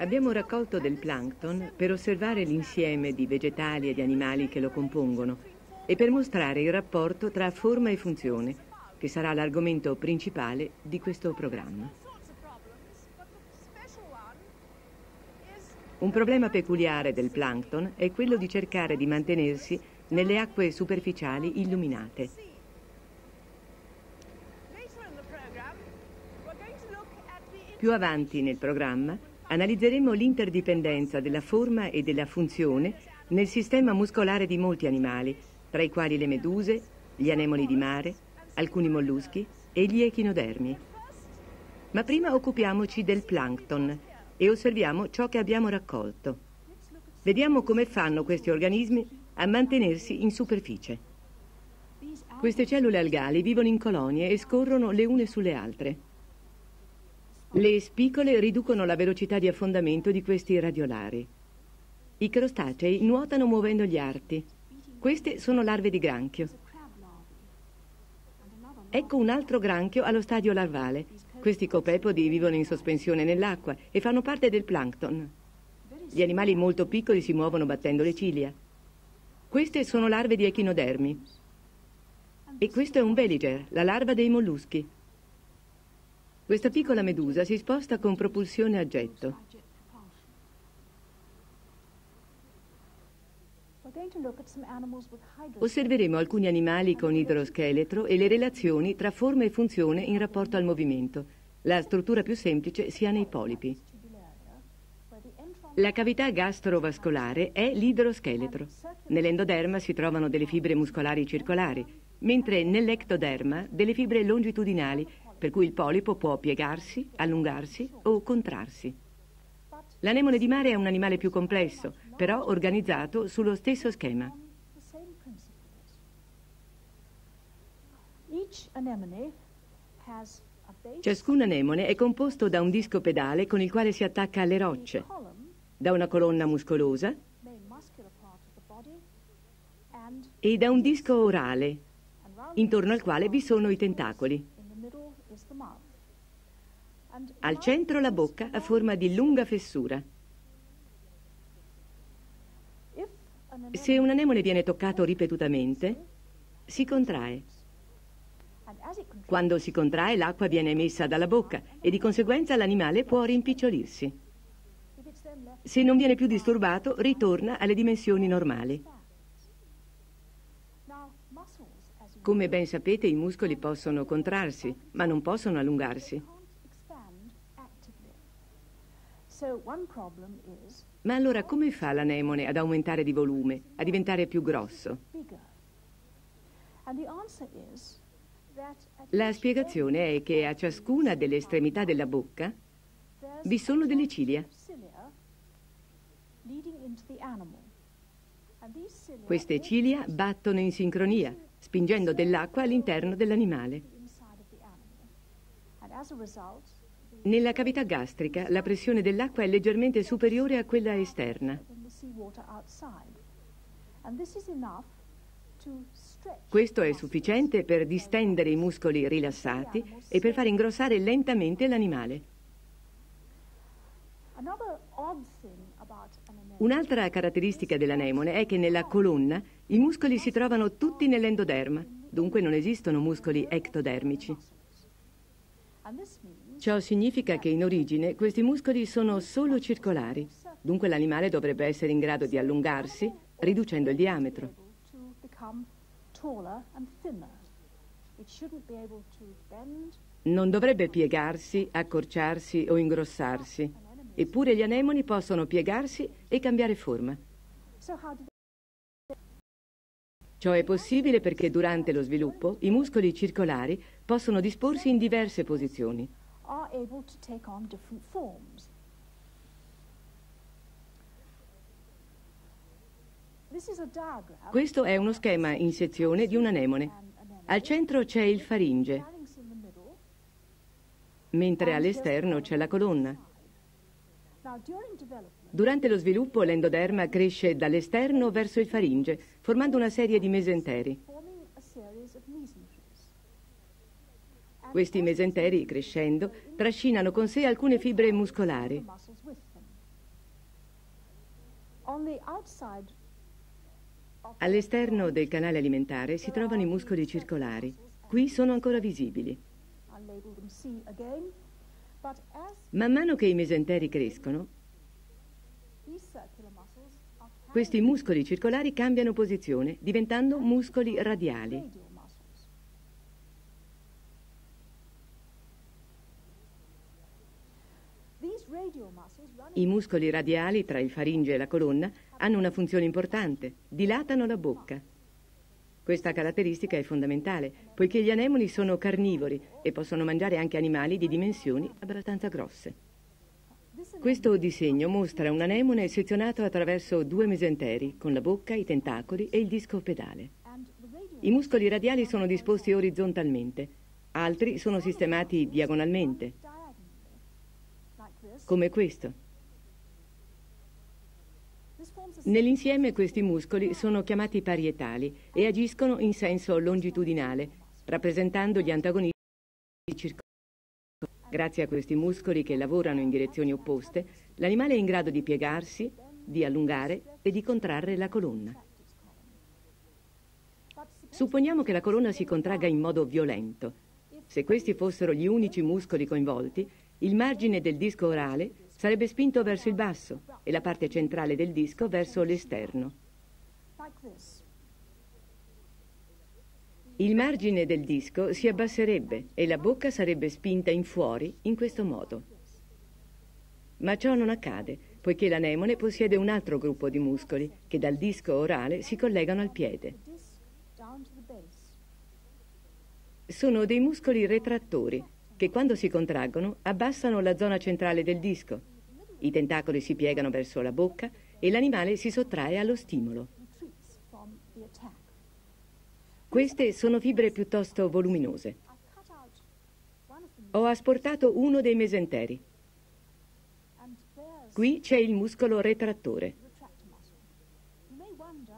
Abbiamo raccolto del plankton per osservare l'insieme di vegetali e di animali che lo compongono e per mostrare il rapporto tra forma e funzione, che sarà l'argomento principale di questo programma. Un problema peculiare del plankton è quello di cercare di mantenersi nelle acque superficiali illuminate. Più avanti nel programma analizzeremo l'interdipendenza della forma e della funzione nel sistema muscolare di molti animali, tra i quali le meduse, gli anemoni di mare, alcuni molluschi e gli echinodermi. Ma prima occupiamoci del plankton e osserviamo ciò che abbiamo raccolto. Vediamo come fanno questi organismi a mantenersi in superficie. Queste cellule algali vivono in colonie e scorrono le une sulle altre. Le spicole riducono la velocità di affondamento di questi radiolari. I crostacei nuotano muovendo gli arti. Queste sono larve di granchio. Ecco un altro granchio allo stadio larvale. Questi copepodi vivono in sospensione nell'acqua e fanno parte del plankton. Gli animali molto piccoli si muovono battendo le ciglia. Queste sono larve di echinodermi. E questo è un veliger, la larva dei molluschi. Questa piccola medusa si sposta con propulsione a getto. Osserveremo alcuni animali con idroscheletro e le relazioni tra forma e funzione in rapporto al movimento. La struttura più semplice si ha nei polipi. La cavità gastrovascolare è l'idroscheletro. Nell'endoderma si trovano delle fibre muscolari circolari, mentre nell'ectoderma delle fibre longitudinali per cui il polipo può piegarsi, allungarsi o contrarsi. L'anemone di mare è un animale più complesso, però organizzato sullo stesso schema. Ciascun anemone è composto da un disco pedale con il quale si attacca alle rocce, da una colonna muscolosa e da un disco orale, intorno al quale vi sono i tentacoli. Al centro la bocca a forma di lunga fessura. Se un anemone viene toccato ripetutamente, si contrae. Quando si contrae l'acqua viene emessa dalla bocca e di conseguenza l'animale può rimpicciolirsi. Se non viene più disturbato, ritorna alle dimensioni normali. Come ben sapete, i muscoli possono contrarsi, ma non possono allungarsi. Ma allora come fa l'anemone ad aumentare di volume, a diventare più grosso? La spiegazione è che a ciascuna delle estremità della bocca vi sono delle ciglia. Queste ciglia battono in sincronia, spingendo dell'acqua all'interno dell'animale. Nella cavità gastrica la pressione dell'acqua è leggermente superiore a quella esterna. Questo è sufficiente per distendere i muscoli rilassati e per far ingrossare lentamente l'animale. Un'altra caratteristica dell'anemone è che nella colonna i muscoli si trovano tutti nell'endoderma, dunque non esistono muscoli ectodermici. Ciò significa che in origine questi muscoli sono solo circolari, dunque l'animale dovrebbe essere in grado di allungarsi riducendo il diametro. Non dovrebbe piegarsi, accorciarsi o ingrossarsi. Eppure gli anemoni possono piegarsi e cambiare forma. Ciò è possibile perché durante lo sviluppo i muscoli circolari possono disporsi in diverse posizioni. Questo è uno schema in sezione di un anemone. Al centro c'è il faringe, mentre all'esterno c'è la colonna. Durante lo sviluppo l'endoderma cresce dall'esterno verso il faringe, formando una serie di mesenteri. Questi mesenteri, crescendo, trascinano con sé alcune fibre muscolari. All'esterno del canale alimentare si trovano i muscoli circolari. Qui sono ancora visibili. Man mano che i mesenteri crescono, questi muscoli circolari cambiano posizione, diventando muscoli radiali. I muscoli radiali tra il faringe e la colonna hanno una funzione importante, dilatano la bocca. Questa caratteristica è fondamentale, poiché gli anemoni sono carnivori e possono mangiare anche animali di dimensioni abbastanza grosse. Questo disegno mostra un anemone sezionato attraverso due mesenteri, con la bocca, i tentacoli e il disco pedale. I muscoli radiali sono disposti orizzontalmente, altri sono sistemati diagonalmente, come questo. Nell'insieme questi muscoli sono chiamati parietali e agiscono in senso longitudinale, rappresentando gli antagonisti circolari. Grazie a questi muscoli che lavorano in direzioni opposte, l'animale è in grado di piegarsi, di allungare e di contrarre la colonna. Supponiamo che la colonna si contragga in modo violento. Se questi fossero gli unici muscoli coinvolti, il margine del disco orale sarebbe spinto verso il basso e la parte centrale del disco verso l'esterno. Il margine del disco si abbasserebbe e la bocca sarebbe spinta in fuori in questo modo. Ma ciò non accade, poiché l'anemone possiede un altro gruppo di muscoli che dal disco orale si collegano al piede. Sono dei muscoli retrattori che quando si contraggono abbassano la zona centrale del disco. I tentacoli si piegano verso la bocca e l'animale si sottrae allo stimolo. Queste sono fibre piuttosto voluminose. Ho asportato uno dei mesenteri. Qui c'è il muscolo retrattore.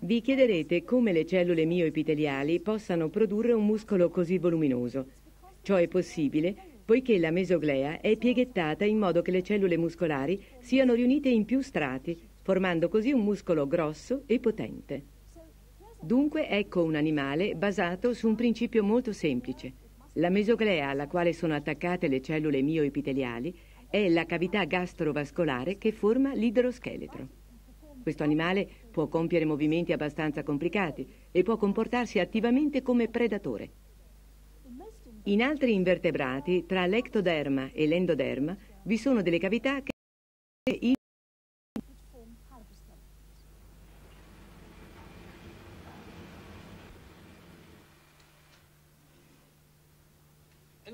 Vi chiederete come le cellule mioepiteliali possano produrre un muscolo così voluminoso. Ciò è possibile poiché la mesoglea è pieghettata in modo che le cellule muscolari siano riunite in più strati, formando così un muscolo grosso e potente. Dunque ecco un animale basato su un principio molto semplice. La mesoglea alla quale sono attaccate le cellule mioepiteliali è la cavità gastrovascolare che forma l'idroscheletro. Questo animale può compiere movimenti abbastanza complicati e può comportarsi attivamente come predatore. In altri invertebrati, tra l'ectoderma e l'endoderma, vi sono delle cavità che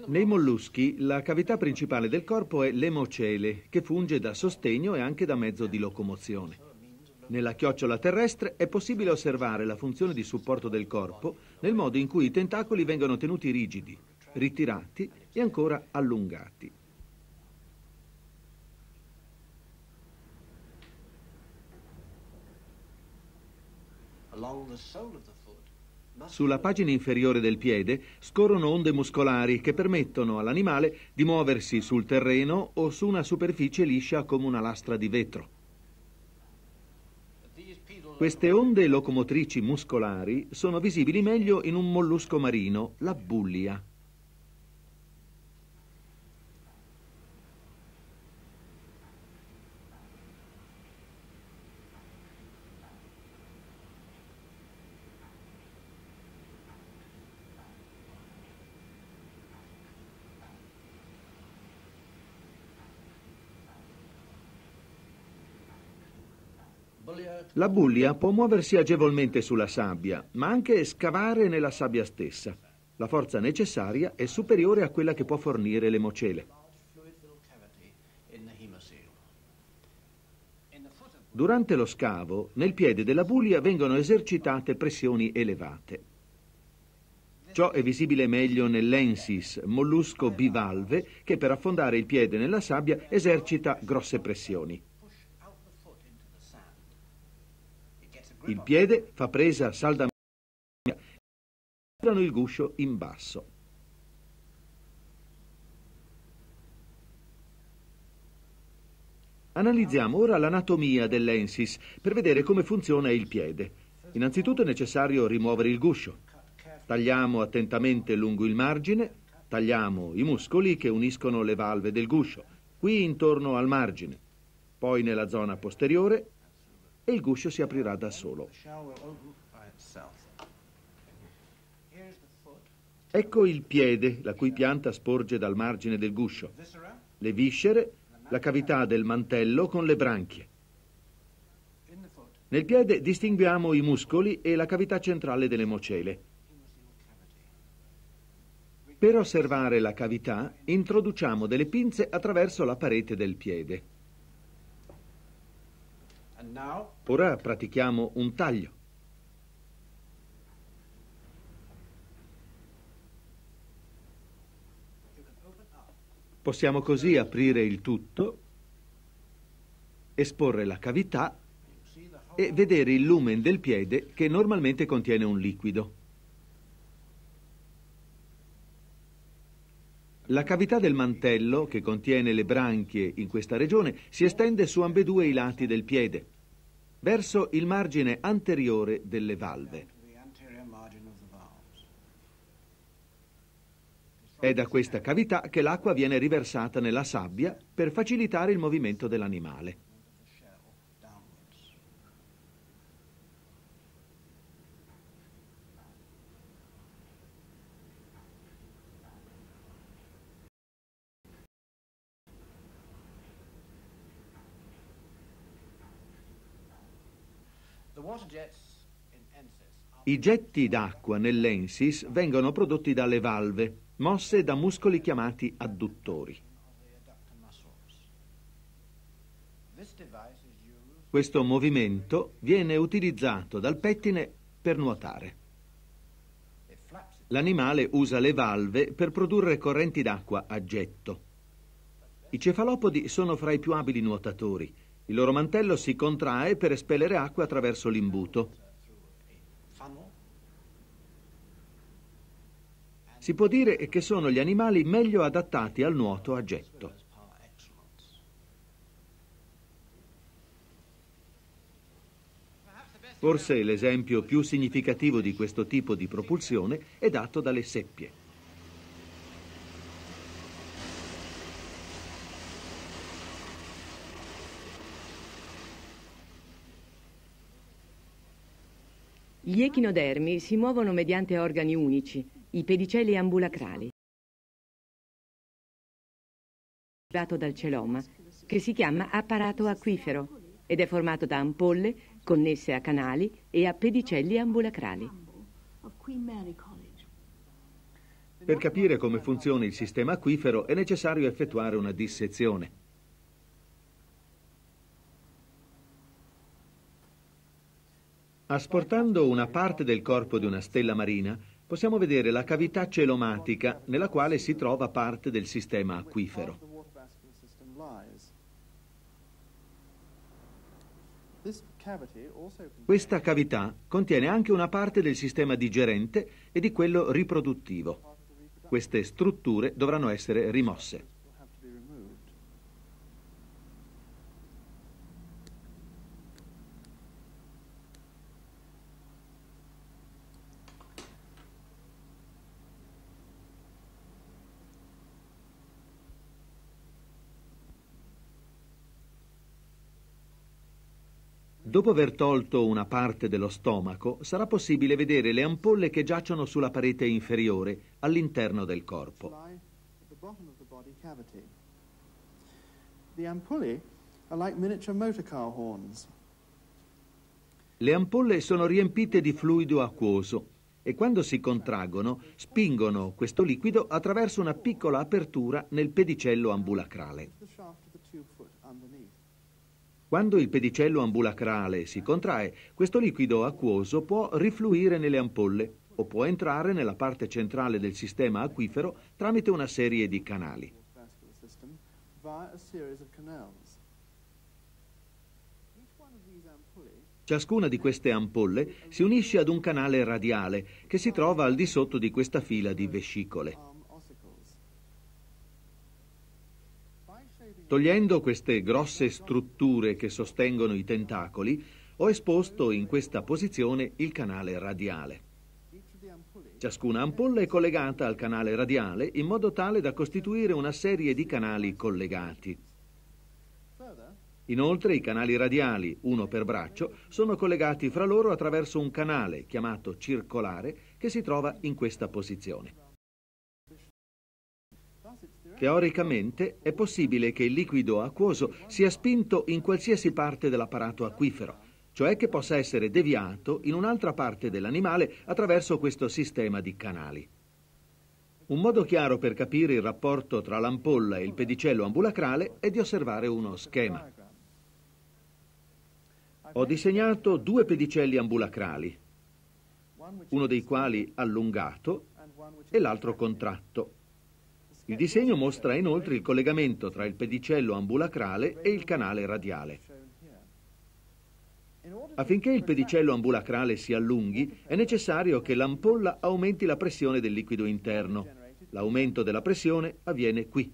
Nei molluschi la cavità principale del corpo è l'emocele, che funge da sostegno e anche da mezzo di locomozione. Nella chiocciola terrestre è possibile osservare la funzione di supporto del corpo nel modo in cui i tentacoli vengono tenuti rigidi, ritirati e ancora allungati. Sulla pagina inferiore del piede scorrono onde muscolari che permettono all'animale di muoversi sul terreno o su una superficie liscia come una lastra di vetro. Queste onde locomotrici muscolari sono visibili meglio in un mollusco marino, la bullia. La bullia può muoversi agevolmente sulla sabbia, ma anche scavare nella sabbia stessa. La forza necessaria è superiore a quella che può fornire le mocele. Durante lo scavo, nel piede della bullia vengono esercitate pressioni elevate. Ciò è visibile meglio nell'ensis, mollusco bivalve, che per affondare il piede nella sabbia esercita grosse pressioni. Il piede fa presa saldamente e tirano il guscio in basso. Analizziamo ora l'anatomia dell'ensis per vedere come funziona il piede. Innanzitutto è necessario rimuovere il guscio. Tagliamo attentamente lungo il margine, tagliamo i muscoli che uniscono le valve del guscio, qui intorno al margine, poi nella zona posteriore e il guscio si aprirà da solo. Ecco il piede, la cui pianta sporge dal margine del guscio. Le viscere la cavità del mantello con le branchie. Nel piede distinguiamo i muscoli e la cavità centrale delle mocele. Per osservare la cavità introduciamo delle pinze attraverso la parete del piede. Ora pratichiamo un taglio. Possiamo così aprire il tutto, esporre la cavità e vedere il lumen del piede che normalmente contiene un liquido. La cavità del mantello, che contiene le branchie in questa regione, si estende su ambedue i lati del piede, verso il margine anteriore delle valve. È da questa cavità che l'acqua viene riversata nella sabbia per facilitare il movimento dell'animale. I getti d'acqua nell'ensis vengono prodotti dalle valve mosse da muscoli chiamati adduttori. Questo movimento viene utilizzato dal pettine per nuotare. L'animale usa le valve per produrre correnti d'acqua a getto. I cefalopodi sono fra i più abili nuotatori. Il loro mantello si contrae per espellere acqua attraverso l'imbuto. Si può dire che sono gli animali meglio adattati al nuoto a getto. Forse l'esempio più significativo di questo tipo di propulsione è dato dalle seppie. Gli echinodermi si muovono mediante organi unici, i pedicelli ambulacrali, dal celoma, che si chiama apparato acquifero ed è formato da ampolle connesse a canali e a pedicelli ambulacrali. Per capire come funziona il sistema acquifero è necessario effettuare una dissezione. Asportando una parte del corpo di una stella marina, possiamo vedere la cavità celomatica nella quale si trova parte del sistema acquifero. Questa cavità contiene anche una parte del sistema digerente e di quello riproduttivo. Queste strutture dovranno essere rimosse. Dopo aver tolto una parte dello stomaco, sarà possibile vedere le ampolle che giacciono sulla parete inferiore, all'interno del corpo. Le ampolle sono riempite di fluido acquoso e quando si contraggono spingono questo liquido attraverso una piccola apertura nel pedicello ambulacrale. Quando il pedicello ambulacrale si contrae, questo liquido acquoso può rifluire nelle ampolle o può entrare nella parte centrale del sistema acquifero tramite una serie di canali. Ciascuna di queste ampolle si unisce ad un canale radiale che si trova al di sotto di questa fila di vescicole. Togliendo queste grosse strutture che sostengono i tentacoli, ho esposto in questa posizione il canale radiale. Ciascuna ampolla è collegata al canale radiale in modo tale da costituire una serie di canali collegati. Inoltre i canali radiali, uno per braccio, sono collegati fra loro attraverso un canale chiamato circolare che si trova in questa posizione. Teoricamente è possibile che il liquido acquoso sia spinto in qualsiasi parte dell'apparato acquifero, cioè che possa essere deviato in un'altra parte dell'animale attraverso questo sistema di canali. Un modo chiaro per capire il rapporto tra l'ampolla e il pedicello ambulacrale è di osservare uno schema. Ho disegnato due pedicelli ambulacrali, uno dei quali allungato e l'altro contratto. Il disegno mostra inoltre il collegamento tra il pedicello ambulacrale e il canale radiale. Affinché il pedicello ambulacrale si allunghi, è necessario che l'ampolla aumenti la pressione del liquido interno. L'aumento della pressione avviene qui.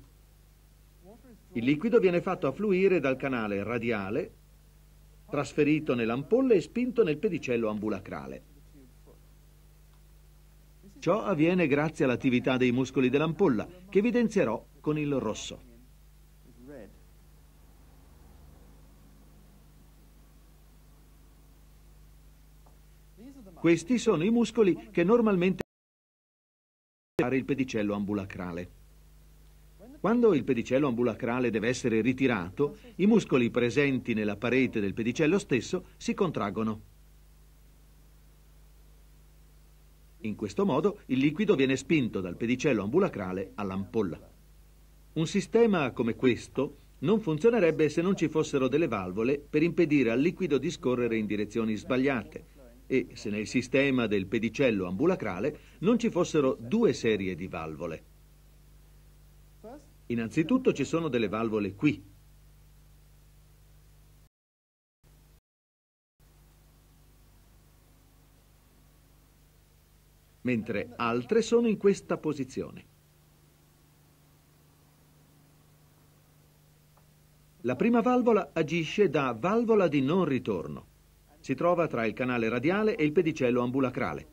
Il liquido viene fatto affluire dal canale radiale, trasferito nell'ampolla e spinto nel pedicello ambulacrale. Ciò avviene grazie all'attività dei muscoli dell'ampolla, che evidenzierò con il rosso. Questi sono i muscoli che normalmente il pedicello ambulacrale. Quando il pedicello ambulacrale deve essere ritirato, i muscoli presenti nella parete del pedicello stesso si contraggono. In questo modo il liquido viene spinto dal pedicello ambulacrale all'ampolla. Un sistema come questo non funzionerebbe se non ci fossero delle valvole per impedire al liquido di scorrere in direzioni sbagliate e se nel sistema del pedicello ambulacrale non ci fossero due serie di valvole. Innanzitutto ci sono delle valvole qui, mentre altre sono in questa posizione. La prima valvola agisce da valvola di non ritorno. Si trova tra il canale radiale e il pedicello ambulacrale.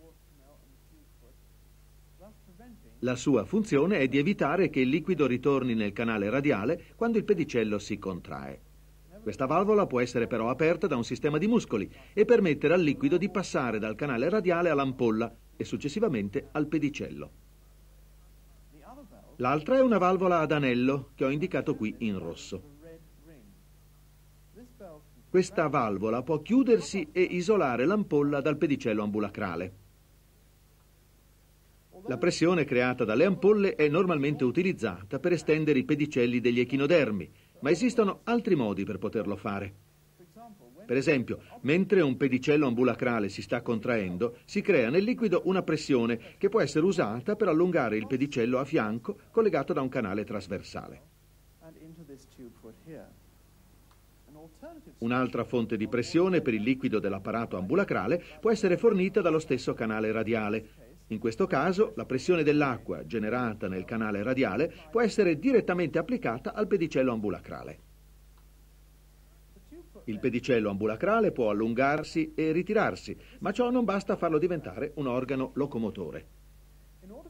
La sua funzione è di evitare che il liquido ritorni nel canale radiale quando il pedicello si contrae. Questa valvola può essere però aperta da un sistema di muscoli e permettere al liquido di passare dal canale radiale all'ampolla e successivamente al pedicello. L'altra è una valvola ad anello che ho indicato qui in rosso. Questa valvola può chiudersi e isolare l'ampolla dal pedicello ambulacrale. La pressione creata dalle ampolle è normalmente utilizzata per estendere i pedicelli degli echinodermi, ma esistono altri modi per poterlo fare. Per esempio, mentre un pedicello ambulacrale si sta contraendo, si crea nel liquido una pressione che può essere usata per allungare il pedicello a fianco collegato da un canale trasversale. Un'altra fonte di pressione per il liquido dell'apparato ambulacrale può essere fornita dallo stesso canale radiale. In questo caso, la pressione dell'acqua generata nel canale radiale può essere direttamente applicata al pedicello ambulacrale. Il pedicello ambulacrale può allungarsi e ritirarsi, ma ciò non basta a farlo diventare un organo locomotore.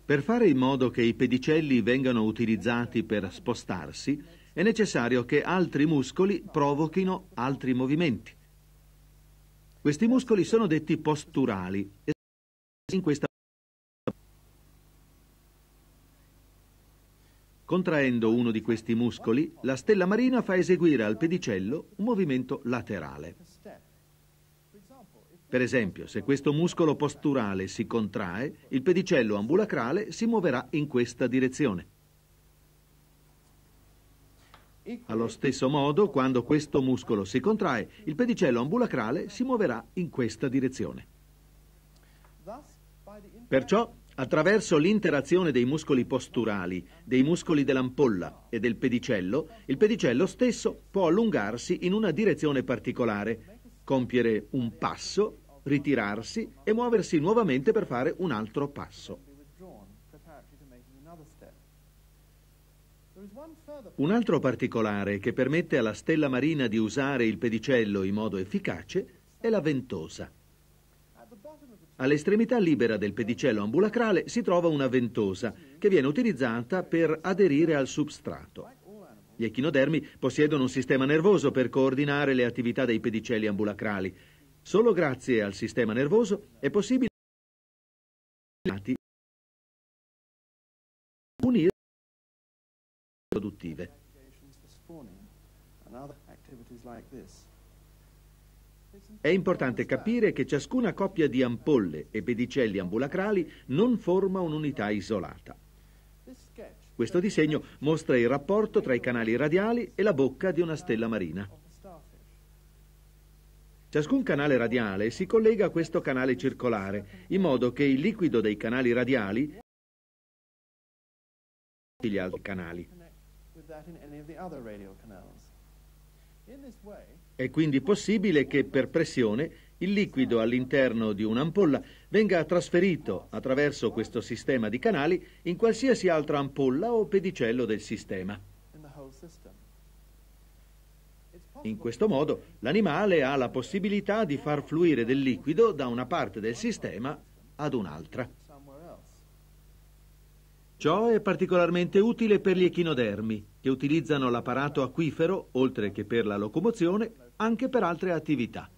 Per fare in modo che i pedicelli vengano utilizzati per spostarsi, è necessario che altri muscoli provochino altri movimenti. Questi muscoli sono detti posturali in questa Contraendo uno di questi muscoli, la stella marina fa eseguire al pedicello un movimento laterale. Per esempio, se questo muscolo posturale si contrae, il pedicello ambulacrale si muoverà in questa direzione. Allo stesso modo, quando questo muscolo si contrae, il pedicello ambulacrale si muoverà in questa direzione. Perciò Attraverso l'interazione dei muscoli posturali, dei muscoli dell'ampolla e del pedicello, il pedicello stesso può allungarsi in una direzione particolare, compiere un passo, ritirarsi e muoversi nuovamente per fare un altro passo. Un altro particolare che permette alla stella marina di usare il pedicello in modo efficace è la ventosa. All'estremità libera del pedicello ambulacrale si trova una ventosa che viene utilizzata per aderire al substrato. Gli echinodermi possiedono un sistema nervoso per coordinare le attività dei pedicelli ambulacrali. Solo grazie al sistema nervoso è possibile unire produttive. È importante capire che ciascuna coppia di ampolle e pedicelli ambulacrali non forma un'unità isolata. Questo disegno mostra il rapporto tra i canali radiali e la bocca di una stella marina. Ciascun canale radiale si collega a questo canale circolare, in modo che il liquido dei canali radiali gli altri canali. È quindi possibile che per pressione il liquido all'interno di un'ampolla venga trasferito attraverso questo sistema di canali in qualsiasi altra ampolla o pedicello del sistema. In questo modo l'animale ha la possibilità di far fluire del liquido da una parte del sistema ad un'altra. Ciò è particolarmente utile per gli echinodermi, che utilizzano l'apparato acquifero, oltre che per la locomozione, anche per altre attività.